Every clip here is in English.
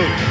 Oh.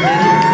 They just